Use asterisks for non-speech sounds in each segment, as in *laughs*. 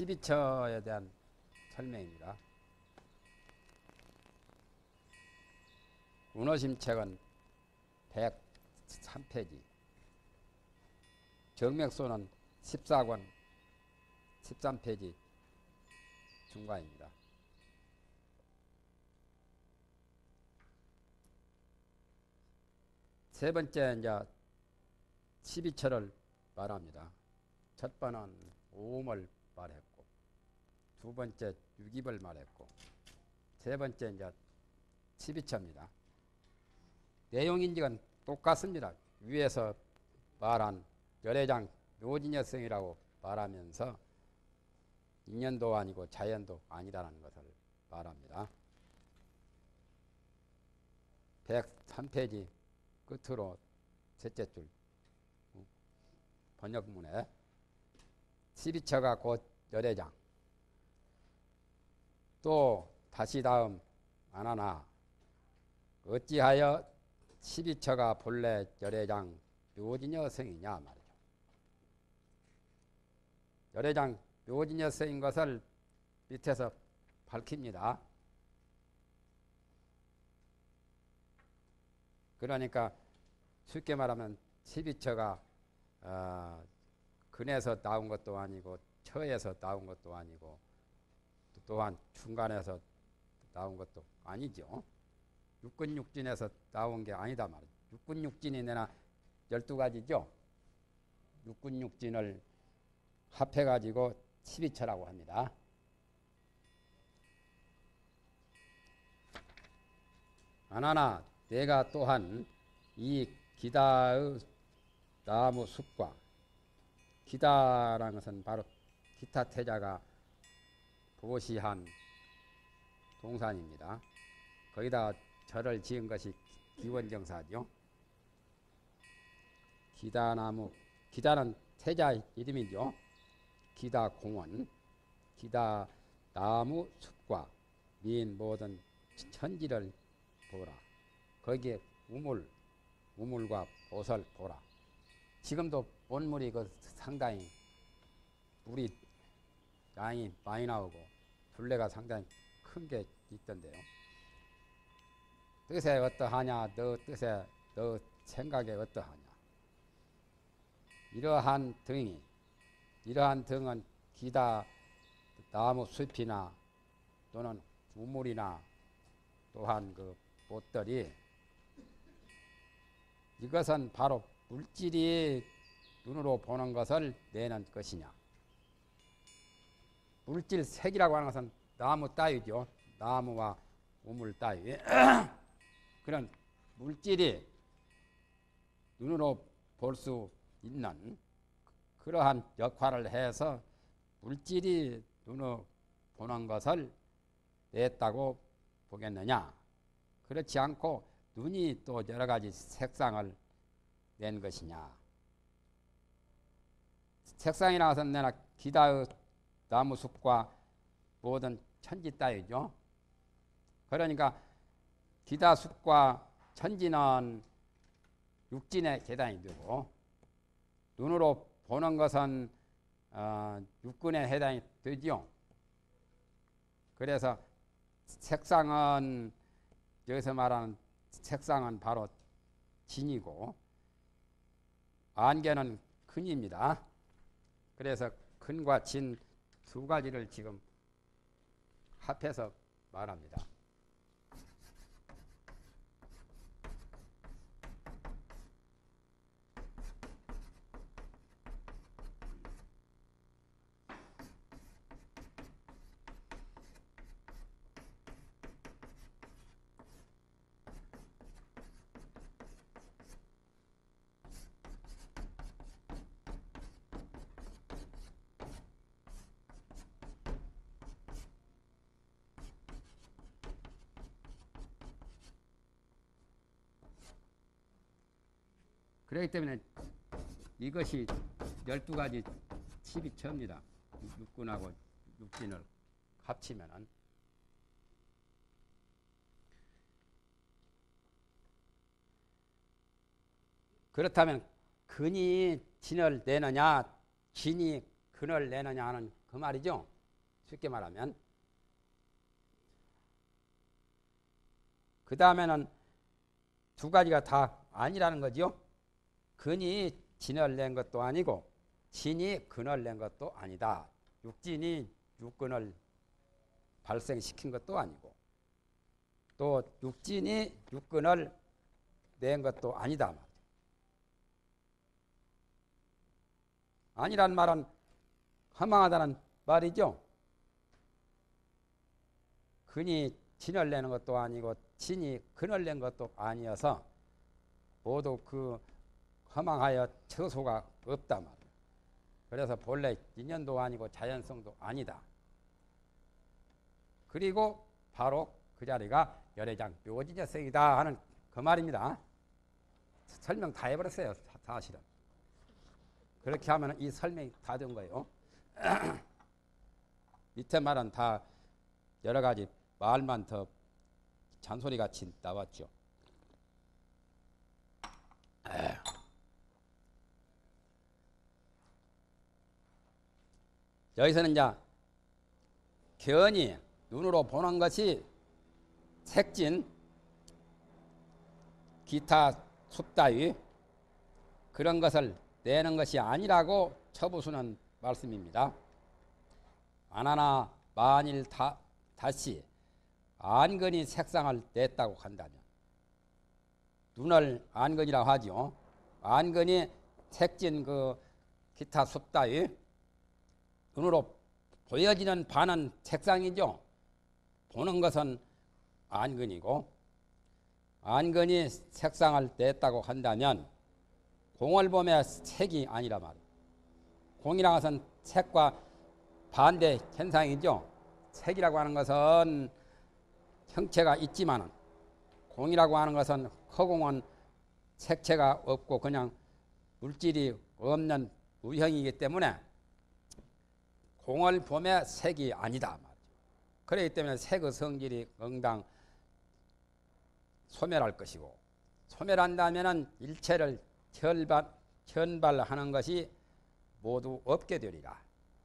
12처에 대한 설명입니다. 운어심책은 103페이지 정맥소는 14권 13페이지 중간입니다. 세 번째 이제 12처를 말합니다. 첫 번은 오음을 말했고 두 번째 유깁을 말했고 세 번째 이제 12처입니다. 내용 인식은 똑같습니다. 위에서 말한 열애장 묘진여성이라고 말하면서 인연도 아니고 자연도 아니라는 것을 말합니다. 103페이지 끝으로 셋째 줄 번역문에 12처가 곧 열애장 또 다시 다음 안 하나 어찌하여 12처가 본래 열애장 묘진여 성이냐 말이죠. 열애장 묘진여 성인 것을 밑에서 밝힙니다. 그러니까 쉽게 말하면 12처가 어, 근에서 나온 것도 아니고 처에서 나온 것도 아니고 또한 중간에서 나온 것도 아니죠. 육근육진에서 나온 게 아니다 말이죠. 육근육진이 내나 12가지죠. 육근육진을 합해가지고 12처라고 합니다. 하나나 내가 또한 이 기다의 나무 숲과 기다라는 것은 바로 기타 태자가 보시한 동산입니다. 거기다 절을 지은 것이 기원정사죠. 기다나무, 기다는 태자 이름이죠. 기다 공원, 기다 나무 숲과 민 모든 천지를 보라. 거기에 우물, 우물과 보설 보라. 지금도 본물이 그 상당히 물이 양이 많이 나오고 둘레가 상당히 큰 게 있던데요. 뜻에 어떠하냐, 너 뜻에, 너 생각에 어떠하냐. 이러한 등이, 이러한 등은 기다 나무 숲이나 또는 우물이나 또한 그 꽃들이 이것은 바로 물질이 눈으로 보는 것을 내는 것이냐. 물질 색이라고 하는 것은 나무 따위죠. 나무와 우물 따위. *clears throat* 그런 물질이 눈으로 볼 수 있는 그러한 역할을 해서 물질이 눈으로 보는 것을 냈다고 보겠느냐? 그렇지 않고 눈이 또 여러 가지 색상을 낸 것이냐? 색상이 나와서 내나 기다의 나무 숲과 모든 천지 따위죠. 그러니까 기다 숲과 천지는 육진의 계단이 되고 눈으로 보는 것은 어, 육근에 해당이 되지요. 그래서 색상은 여기서 말하는 색상은 바로 진이고 안개는 근입니다. 그래서 근과 진 두 가지를 지금 합해서 말합니다. 그렇기 때문에 이것이 12가지 칩이 처입니다. 육군하고 육진을 합치면은. 그렇다면 근이 진을 내느냐, 진이 근을 내느냐 하는 그 말이죠. 쉽게 말하면. 그 다음에는 두 가지가 다 아니라는 거죠. 근이 진을 낸 것도 아니고 진이 근을 낸 것도 아니다. 육진이 육근을 발생시킨 것도 아니고 또 육진이 육근을 낸 것도 아니다. 아니란 말은 허망하다는 말이죠. 근이 진을 내는 것도 아니고 진이 근을 낸 것도 아니어서 모두 그 허망하여 처소가 없다 말. 그래서 본래 인연도 아니고 자연성도 아니다. 그리고 바로 그 자리가 열애장 묘지자성이다 하는 그 말입니다. 설명 다 해버렸어요. 사실은. 그렇게 하면 이 설명이 다 된 거예요. *clears throat* 밑에 말은 다 여러 가지 말만 더 잔소리 같이 나왔죠. 여기서는 이제 견이 눈으로 보는 것이 색진 기타 숲따위 그런 것을 내는 것이 아니라고 처부수는 말씀입니다. 안하나 만일 다, 다시 안건이 색상을 냈다고 한다면 눈을 안건이라고 하죠. 안건이 색진 그 기타 숲따위 눈으로 보여지는 반은 색상이죠. 보는 것은 안근이고 안근이 색상을 냈다고 한다면 공을 보면 색이 아니라 말이에요. 공이라는 것은 색과 반대 현상이죠. 색이라고 하는 것은 형체가 있지만 공이라고 하는 것은 허공은 색채가 없고 그냥 물질이 없는 무형이기 때문에 공을 보면 색이 아니다. 그렇기 때문에 색의 성질이 응당 소멸할 것이고 소멸한다면 일체를 결발, 견발하는 것이 모두 없게 되리라.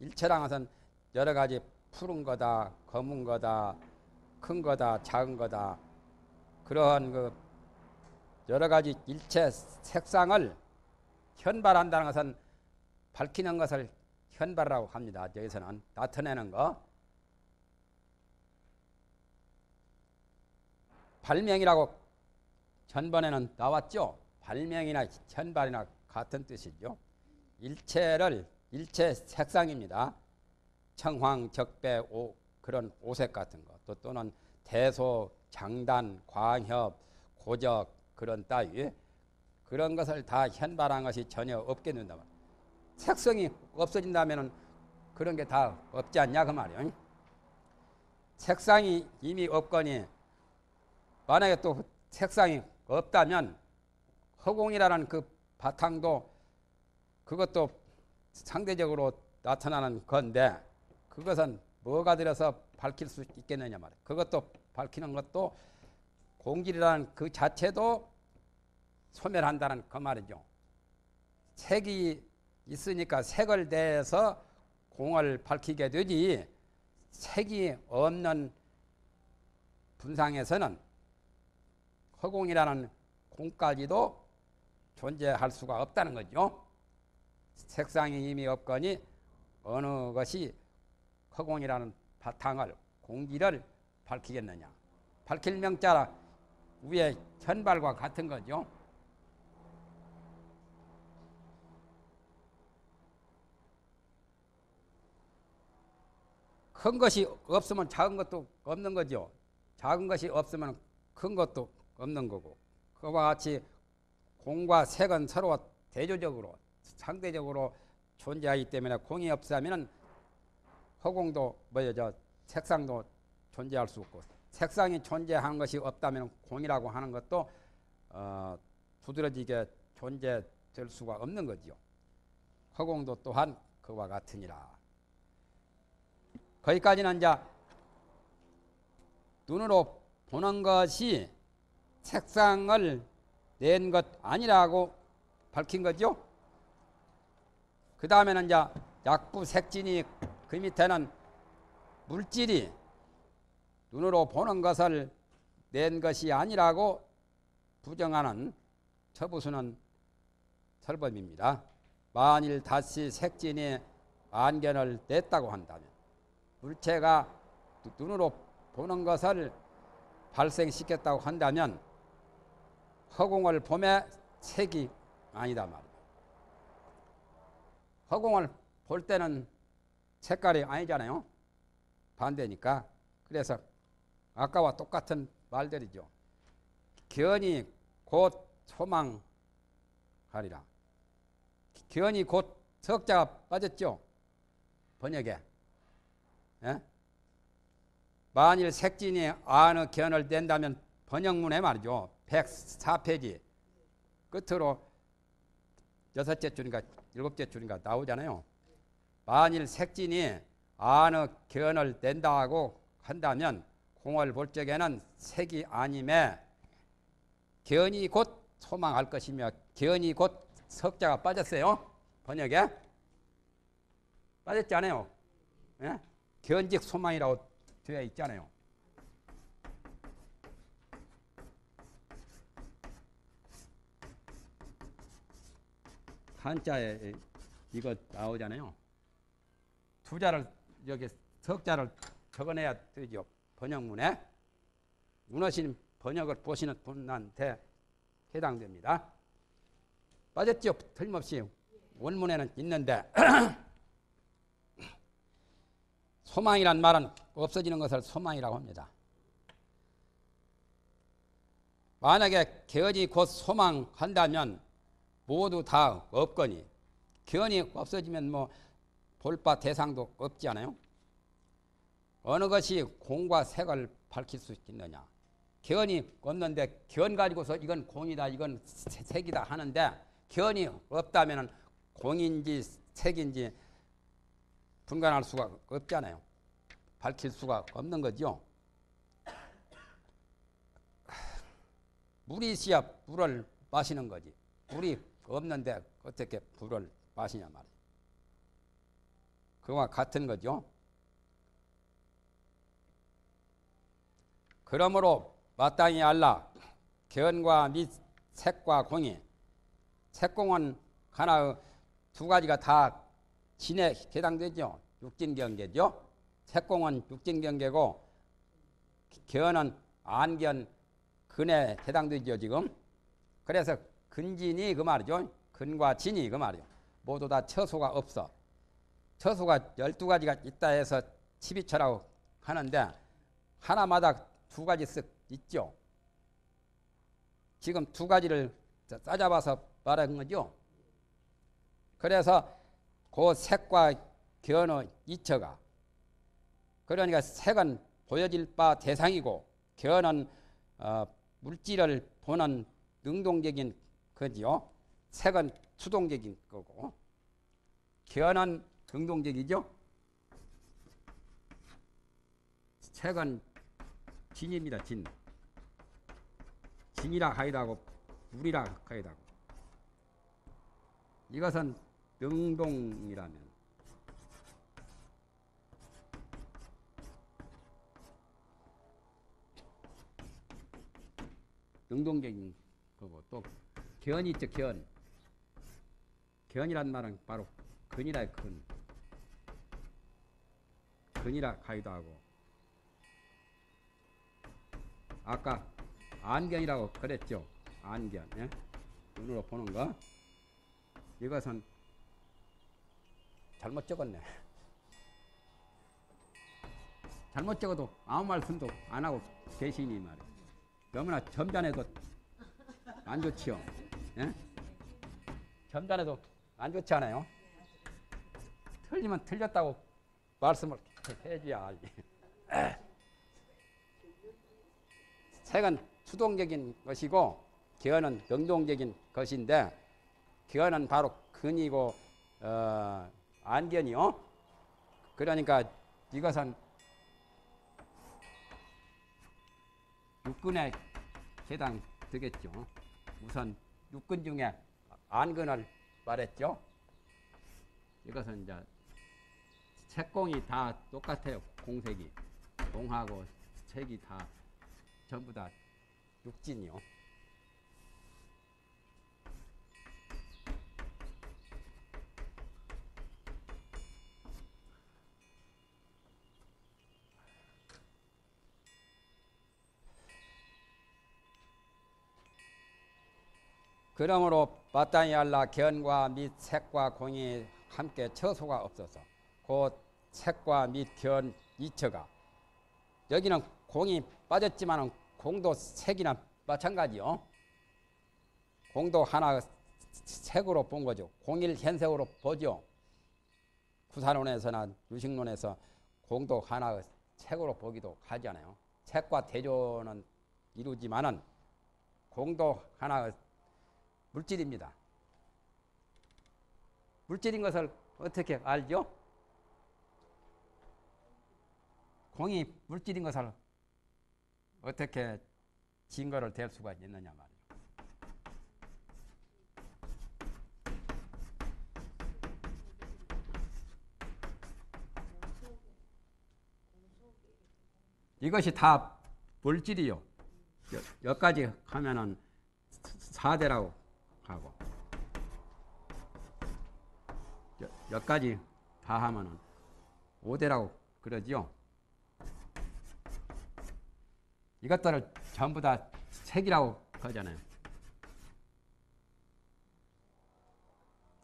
일체란 것은 여러 가지 푸른 거다, 검은 거다, 큰 거다, 작은 거다. 그러한 그 여러 가지 일체 색상을 현발한다는 것은 밝히는 것을 현발이라고 합니다. 여기서는 나타내는 거. 발명이라고 전번에는 나왔죠. 발명이나 현발이나 같은 뜻이죠. 일체를 일체 색상입니다. 청황, 적배, 오, 그런 오색 같은 것, 또 또는 대소, 장단, 광협, 고적 그런 따위 그런 것을 다 현발한 것이 전혀 없게 된다. 색성이 없어진다면 그런 게 다 없지 않냐 그 말이에요. 색상이 이미 없거니 만약에 또 색상이 없다면 허공이라는 그 바탕도 그것도 상대적으로 나타나는 건데 그것은 뭐가 들어서 밝힐 수 있겠느냐 말이에요. 그것도 밝히는 것도 공질이라는 그 자체도 소멸한다는 그 말이죠. 색이 있으니까 색을 대해서 공을 밝히게 되지 색이 없는 분상에서는 허공이라는 공까지도 존재할 수가 없다는 거죠. 색상이 이미 없거니 어느 것이 허공이라는 바탕을 공기를 밝히겠느냐. 밝힐 명자 위에 현발과 같은 거죠. 큰 것이 없으면 작은 것도 없는 거죠. 작은 것이 없으면 큰 것도 없는 거고. 그와 같이 공과 색은 서로 대조적으로 상대적으로 존재하기 때문에 공이 없으면 허공도 뭐죠 저 색상도 존재할 수 없고 색상이 존재하는 것이 없다면 공이라고 하는 것도 어, 두드러지게 존재될 수가 없는 거지요. 허공도 또한 그와 같으니라. 거기까지는 이제 눈으로 보는 것이 색상을 낸 것 아니라고 밝힌 거죠. 그 다음에는 이제 약부 색진이 그 밑에는 물질이 눈으로 보는 것을 낸 것이 아니라고 부정하는 처부수는 설법입니다. 만일 다시 색진이 안견을 냈다고 한다면 물체가 눈으로 보는 것을 발생시켰다고 한다면 허공을 봄에 색이 아니다 말이에요. 허공을 볼 때는 색깔이 아니잖아요. 반대니까. 그래서 아까와 똑같은 말들이죠. 견이 곧 소망하리라. 견이 곧 석자가 빠졌죠. 번역에. 예? 만일 색진이 안의 견을 낸다면 번역문에 말이죠. 104페이지 끝으로 여섯째 줄인가 일곱째 줄인가 나오잖아요. 만일 색진이 안의 견을 낸다고 한다면 공을 볼 적에는 색이 아님에 견이 곧 소망할 것이며 견이 곧 석자가 빠졌어요. 번역에 빠졌지 않아요. 예? 견직 소망이라고 되어 있잖아요. 한자에 이거 나오잖아요. 투자를 여기 석자를 적어내야 되죠. 번역문에 문어신 번역을 보시는 분한테 해당됩니다. 빠졌죠? 틀림없이 원문에는 있는데 *clears throat* 소망이란 말은 없어지는 것을 소망이라고 합니다. 만약에 개언이 곧 소망한다면 모두 다 없거니 견이 없어지면 뭐 볼바 대상도 없지 않아요? 어느 것이 공과 색을 밝힐 수 있느냐? 견이 없는데 견 가지고서 이건 공이다, 이건 색이다 하는데 견이 없다면 공인지 색인지 분간할 수가 없잖아요. 밝힐 수가 없는 거죠. 물이 있어야 물을 마시는 거지. 물이 없는데 어떻게 물을 마시냐 말이에요. 그와 같은 거죠. 그러므로 마땅히 알라 견과 및 색과 공이 색공은 하나 두 가지가 다 진에 해당되죠. 육진경계죠. 색공은 육진경계고 견은 안견 근에 해당되죠 지금. 그래서 근진이 그 말이죠. 근과 진이 그 말이죠. 모두 다 처소가 없어. 처소가 열두 가지가 있다 해서 치비처라고 하는데 하나마다 두 가지씩 있죠. 지금 두 가지를 싸잡아서 말한 거죠. 그래서 그 색과 견의 이처가 그러니까 색은 보여질 바 대상이고 견은 어, 물질을 보는 능동적인 거지요. 색은 수동적인 거고 견은 능동적이죠. 색은 진입니다. 진. 진이라 하고 물이라 하고 이것은 능동이라면. 능동적인 거고 또 견이 있죠 견 견이란 말은 바로 근이라 근. 근이라 하기도 하고. 아까 안견이라고 그랬죠? 안견 예? 눈으로 보는 거? 이것은 잘못 적었네 *laughs* 잘못 적어도 아무 말씀도 안 하고 계시니 말이야 너무나 점잖해도 안 좋지요. 예? 점잖해도 안 좋지 않아요? 틀리면 틀렸다고 말씀을 해줘야 알지. *laughs* 색은 수동적인 것이고 기어는 능동적인 것인데 기어는 바로 근이고 어, 안견이요. 그러니까 이것은 육근에 해당되겠죠. 우선 육근 중에 안근을 말했죠. 이것은 이제 색공이 다 똑같아요. 공색이. 공하고 색이 다 전부 다 육진이요. 그러므로 마땅히 알라 견과 및 색과 공이 함께 처소가 없어서 곧 색과 및 견 이처가 여기는 공이 빠졌지만 공도 색이나 마찬가지요. 공도 하나 색으로 본 거죠. 공일 현색으로 보죠. 구산론에서나 유식론에서 공도 하나 색으로 보기도 하잖아요. 색과 대조는 이루지만은 공도 하나 물질입니다. 물질인 것을 어떻게 알죠? 공이 물질인 것을 어떻게 증거를 댈 수가 있느냐 말이에요. 이것이 다 물질이요. 여기까지 하면은 사대라고 하고 여기까지 다 하면은 5대라고 그러지요. 이것들을 전부 다 색이라고 하잖아요.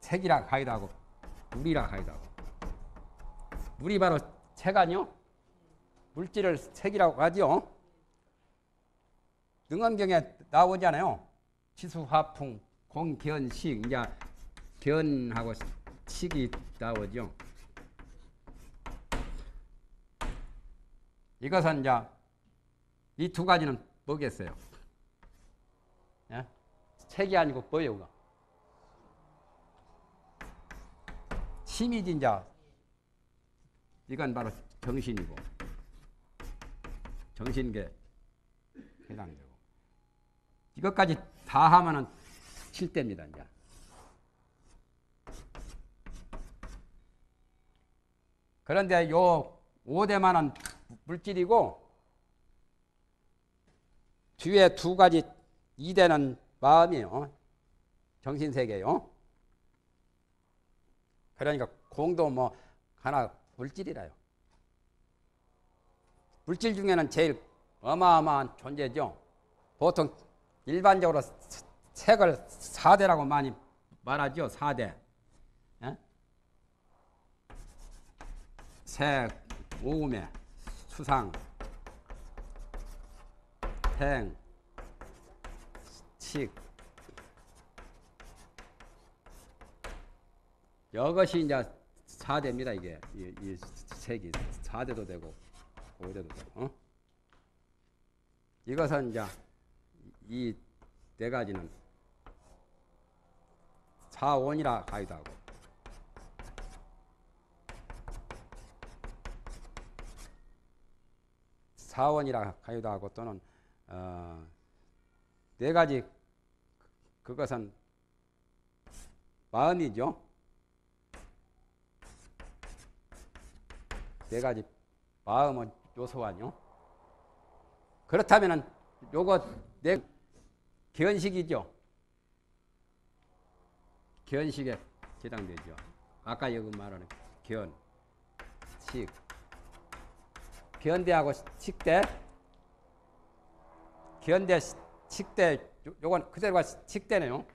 색이라 하기도 하고 물이라 하기도 하고 물이 바로 색 아니요? 물질을 색이라고 하죠. 능엄경에 나오잖아요. 치수화풍, 공견식 이제 견하고 식이 나오죠. 이것은 이제 이 두 가지는 뭐겠어요? 예? 책이 아니고 뭐예요? 심이지 이제 이건 바로 정신이고 정신계 해당되고 이것까지 다 하면은 7대입니다 이제. 그런데 요 5대만은 물질이고 뒤에 두 가지 2대는 마음이에요. 정신세계요. 그러니까 공도 뭐 하나 물질이라요. 물질 중에는 제일 어마어마한 존재죠. 보통 일반적으로 색을 4대라고 많이 말하죠. 4대. 예? 색, 오음에, 수상, 행, 식. 이것이 이제 4대입니다. 이게 이, 이 색이 4대도 되고 5대도 되고. 어? 이것은 이제 이 네 가지는 사원이라 하기도 하고 사원이라 하기도 하고 또는 어, 네 가지 그것은 마음이죠. 네 가지 마음은 요소와요. 그렇다면은 요거 네 견식이죠. 견식에 해당되죠. 아까 여기 말하는 견, 식, 견대하고 식대, 견대, 식대, 요건 그대로가 식대네요.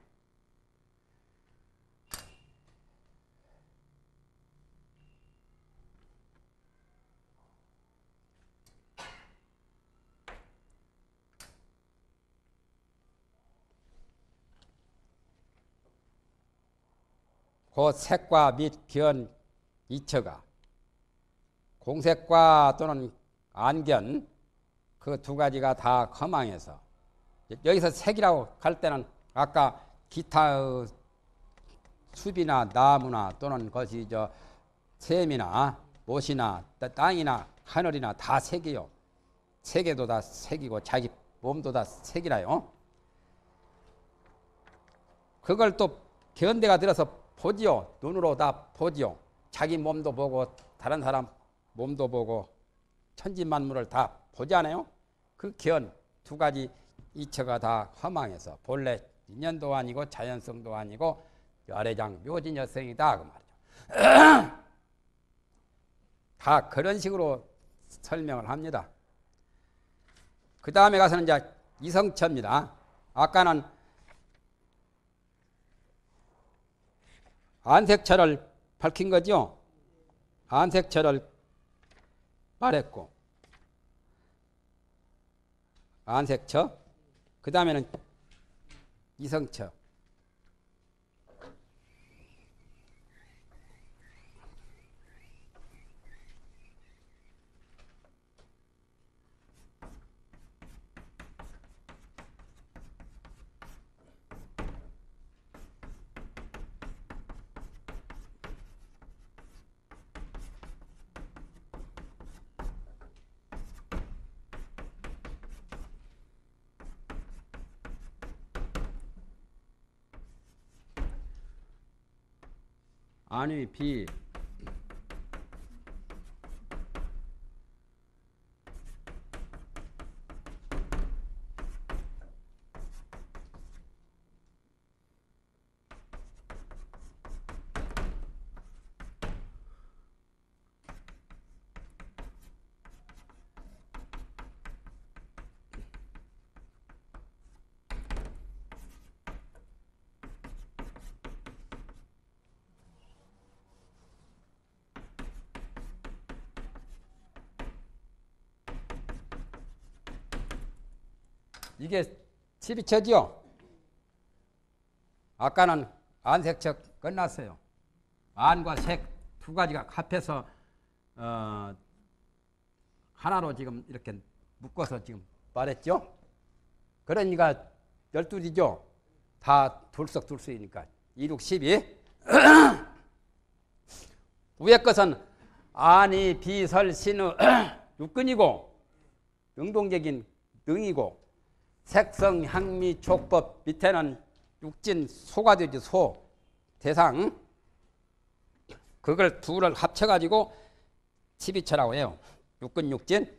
그 색과 및 견 이처가 공색과 또는 안견 그 두 가지가 다 거망해서 여기서 색이라고 할 때는 아까 기타의 숲이나 나무나 또는 것이 저 샘이나 못이나 땅이나 하늘이나 다 색이요. 세계도 다 색이고 자기 몸도 다 색이라요. 그걸 또 견대가 들어서 보지요. 눈으로 다 보지요. 자기 몸도 보고 다른 사람 몸도 보고 천지 만물을 다 보잖아요. 그 기원 두 가지 이처가 다 허망해서 본래 인연도 아니고 자연성도 아니고 아래장 묘진여성이다 그 말이죠. *clears throat* 다 그런 식으로 설명을 합니다. 그 다음에 가서는 이제 이성처입니다. 아까는 안색처를 밝힌 거죠. 안색처를 말했고. 안색처 그 다음에는 이성처 안위 비 이게 12처지요. 아까는 안색처 끝났어요. 안과 색 두 가지가 합해서 어, 하나로 지금 이렇게 묶어서 지금 말했죠. 그러니까 12지죠. 다 둘석둘석이니까 2, 6, 12. 위에 것은 안이 비설 신의 *clears throat* 육근이고 능동적인 능이고 색성 향미 족법 밑에는 육진 소가 되지 소 대상 그걸 둘을 합쳐가지고 12처라고 해요. 육근 육진